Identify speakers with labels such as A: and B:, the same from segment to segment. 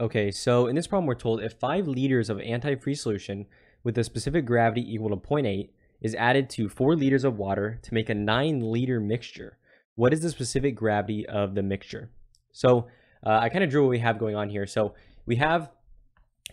A: Okay, so in this problem, we're told if 5 liters of antifreeze solution with a specific gravity equal to 0.8 is added to 4 liters of water to make a 9 liter mixture, what is the specific gravity of the mixture? So uh, I kind of drew what we have going on here. So we have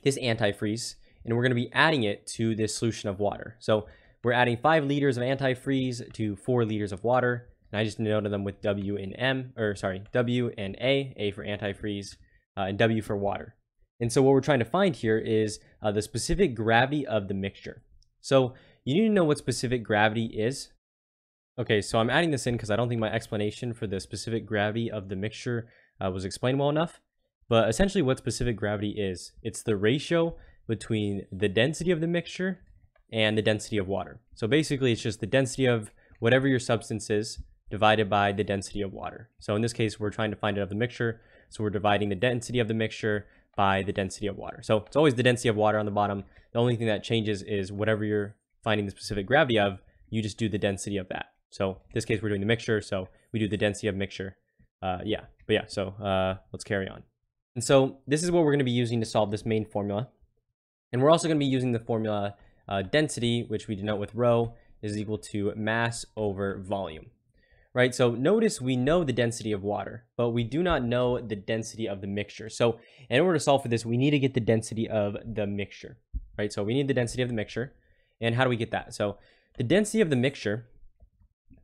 A: this antifreeze, and we're going to be adding it to this solution of water. So we're adding 5 liters of antifreeze to 4 liters of water, and I just noted them with W and M, or sorry, W and A, A for antifreeze, uh, and W for water. And so what we're trying to find here is uh, the specific gravity of the mixture. So you need to know what specific gravity is. Okay, so I'm adding this in because I don't think my explanation for the specific gravity of the mixture uh, was explained well enough. But essentially what specific gravity is, it's the ratio between the density of the mixture and the density of water. So basically it's just the density of whatever your substance is divided by the density of water. So in this case, we're trying to find it of the mixture. So we're dividing the density of the mixture by the density of water. So it's always the density of water on the bottom. The only thing that changes is whatever you're finding the specific gravity of, you just do the density of that. So in this case, we're doing the mixture. So we do the density of mixture. Uh, yeah, but yeah, so uh, let's carry on. And so this is what we're going to be using to solve this main formula. And we're also going to be using the formula uh, density, which we denote with rho, is equal to mass over volume right? So notice we know the density of water, but we do not know the density of the mixture. So in order to solve for this, we need to get the density of the mixture, right? So we need the density of the mixture. And how do we get that? So the density of the mixture,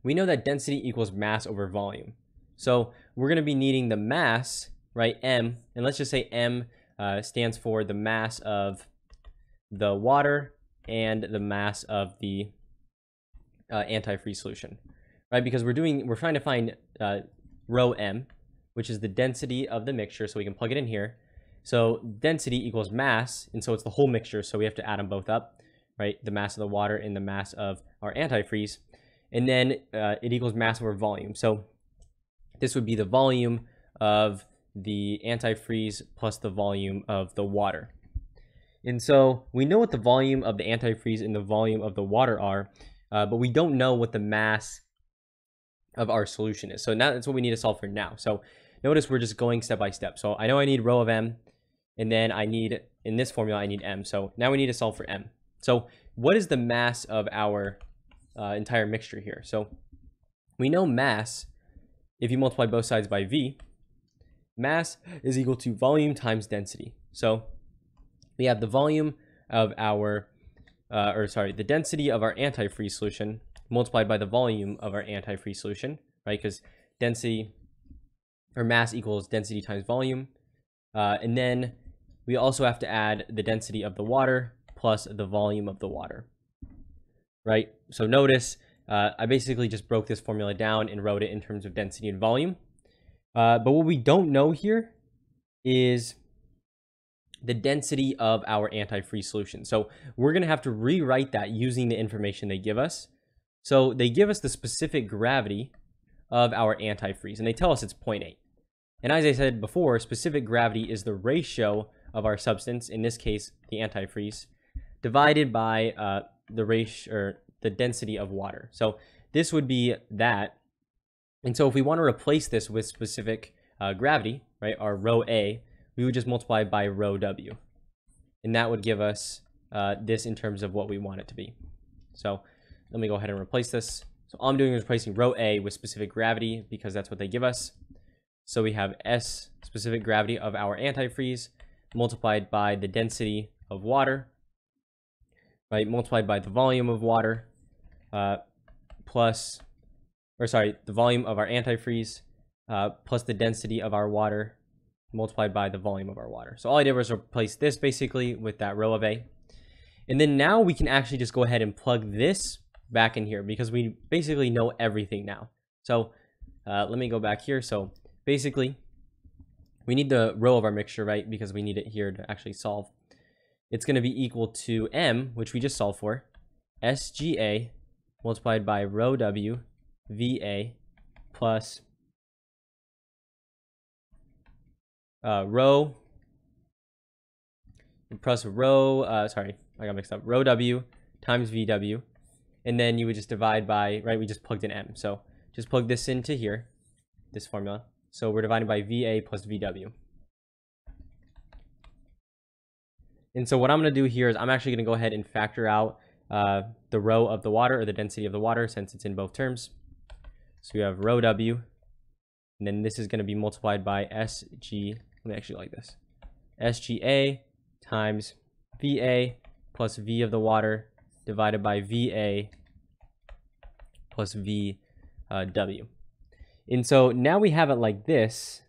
A: we know that density equals mass over volume. So we're going to be needing the mass, right, M, and let's just say M uh, stands for the mass of the water and the mass of the uh, antifreeze solution right? Because we're doing, we're trying to find uh, rho m, which is the density of the mixture. So we can plug it in here. So density equals mass, and so it's the whole mixture. So we have to add them both up, right? The mass of the water and the mass of our antifreeze. And then uh, it equals mass over volume. So this would be the volume of the antifreeze plus the volume of the water. And so we know what the volume of the antifreeze and the volume of the water are, uh, but we don't know what the mass of our solution is. So now that's what we need to solve for now. So notice we're just going step by step. So I know I need rho of m, and then I need, in this formula, I need m. So now we need to solve for m. So what is the mass of our uh, entire mixture here? So we know mass, if you multiply both sides by v, mass is equal to volume times density. So we have the volume of our, uh, or sorry, the density of our antifreeze solution multiplied by the volume of our antifreeze solution, right? Because density or mass equals density times volume. Uh, and then we also have to add the density of the water plus the volume of the water, right? So notice uh, I basically just broke this formula down and wrote it in terms of density and volume. Uh, but what we don't know here is the density of our antifreeze solution. So we're going to have to rewrite that using the information they give us. So they give us the specific gravity of our antifreeze, and they tell us it's 0.8. And as I said before, specific gravity is the ratio of our substance, in this case, the antifreeze, divided by uh, the ratio or the density of water. So this would be that. And so if we want to replace this with specific uh, gravity, right, our rho A, we would just multiply by rho W. And that would give us uh, this in terms of what we want it to be. So let me go ahead and replace this. So all I'm doing is replacing rho A with specific gravity because that's what they give us. So we have S specific gravity of our antifreeze multiplied by the density of water, right? Multiplied by the volume of water uh, plus, or sorry, the volume of our antifreeze uh, plus the density of our water multiplied by the volume of our water. So all I did was replace this basically with that rho of A. And then now we can actually just go ahead and plug this back in here because we basically know everything now. So uh, let me go back here. So basically, we need the rho of our mixture, right? Because we need it here to actually solve. It's going to be equal to m, which we just solved for, SGA multiplied by rho W VA plus uh, rho plus rho, uh, sorry, I got mixed up, rho W times VW and then you would just divide by, right, we just plugged in m. So just plug this into here, this formula. So we're dividing by VA plus VW. And so what I'm going to do here is I'm actually going to go ahead and factor out uh, the rho of the water or the density of the water since it's in both terms. So we have rho W, and then this is going to be multiplied by SG, let me actually like this, SGA times VA plus V of the water divided by VA plus VW. Uh, and so now we have it like this,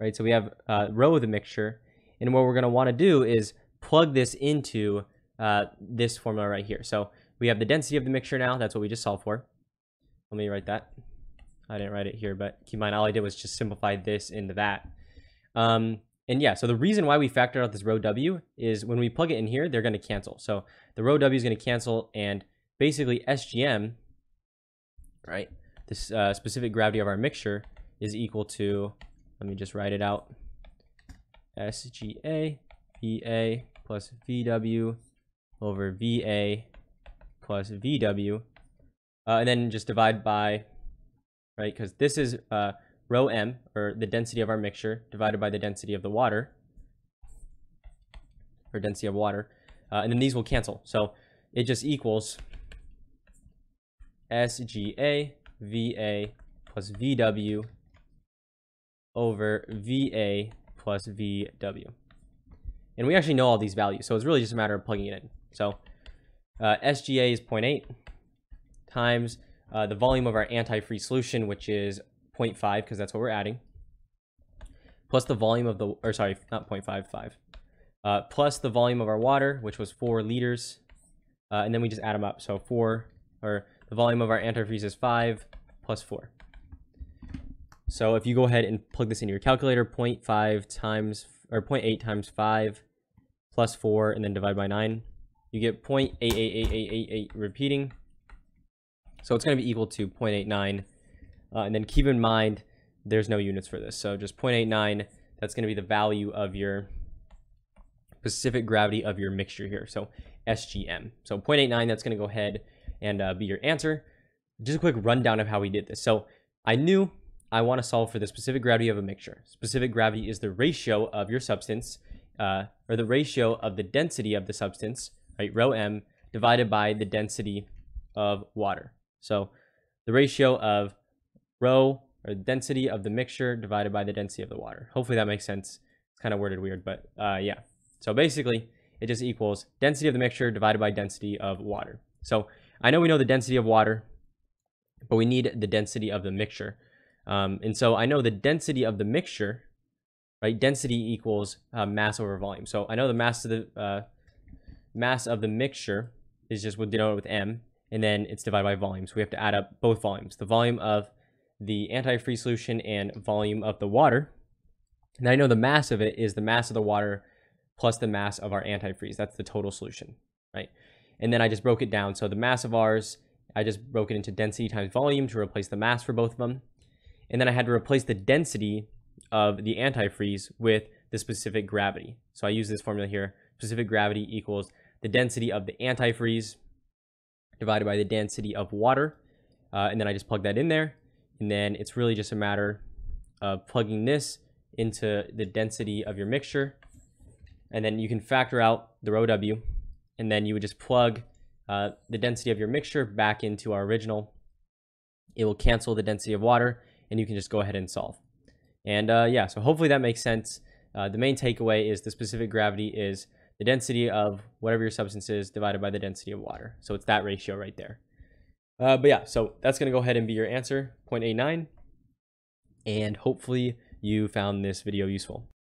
A: right? So we have uh, rho of the mixture, and what we're going to want to do is plug this into uh, this formula right here. So we have the density of the mixture now. That's what we just solved for. Let me write that. I didn't write it here, but keep in mind, all I did was just simplify this into that. Um, and yeah, so the reason why we factored out this rho W is when we plug it in here, they're going to cancel. So the rho W is going to cancel, and basically SGM, right, this uh, specific gravity of our mixture is equal to, let me just write it out, SGA VA plus VW over VA plus VW, uh, and then just divide by, right, because this is uh, rho m, or the density of our mixture, divided by the density of the water, or density of water, uh, and then these will cancel. So it just equals SGA VA plus VW over VA plus VW. And we actually know all these values, so it's really just a matter of plugging it in. So uh, SGA is 0.8 times uh, the volume of our antifreeze solution, which is 0.5, because that's what we're adding, plus the volume of the, or sorry, not 0.55, uh, plus the volume of our water, which was 4 liters, uh, and then we just add them up. So 4, or the volume of our antifreeze is 5 plus 4. So if you go ahead and plug this into your calculator, 0.5 times, or 0.8 times 5 plus 4, and then divide by 9, you get 0.888888 repeating. So it's going to be equal to 0.89. Uh, and then keep in mind, there's no units for this. So just 0.89, that's going to be the value of your specific gravity of your mixture here. So SGM. So 0.89, that's going to go ahead and uh, be your answer. Just a quick rundown of how we did this. So I knew I want to solve for the specific gravity of a mixture. Specific gravity is the ratio of your substance, uh, or the ratio of the density of the substance, right, rho m, divided by the density of water. So the ratio of rho, or the density of the mixture, divided by the density of the water. Hopefully that makes sense. It's kind of worded weird, but uh, yeah. So basically, it just equals density of the mixture divided by density of water. So I know we know the density of water, but we need the density of the mixture. Um, and so I know the density of the mixture, right? Density equals uh, mass over volume. So I know the mass of the uh, mass of the mixture is just denoted with m, and then it's divided by volume. So we have to add up both volumes, the volume of the antifreeze solution and volume of the water. And I know the mass of it is the mass of the water plus the mass of our antifreeze. That's the total solution, right? And then I just broke it down. So the mass of ours I just broke it into density times volume to replace the mass for both of them. And then I had to replace the density of the antifreeze with the specific gravity. So I use this formula here. Specific gravity equals the density of the antifreeze divided by the density of water. Uh, and then I just plug that in there. And then it's really just a matter of plugging this into the density of your mixture. And then you can factor out the rho W. And then you would just plug uh, the density of your mixture back into our original. It will cancel the density of water, and you can just go ahead and solve. And uh, yeah, so hopefully that makes sense. Uh, the main takeaway is the specific gravity is the density of whatever your substance is divided by the density of water. So it's that ratio right there. Uh, but yeah, so that's going to go ahead and be your answer, 0.89. And hopefully you found this video useful.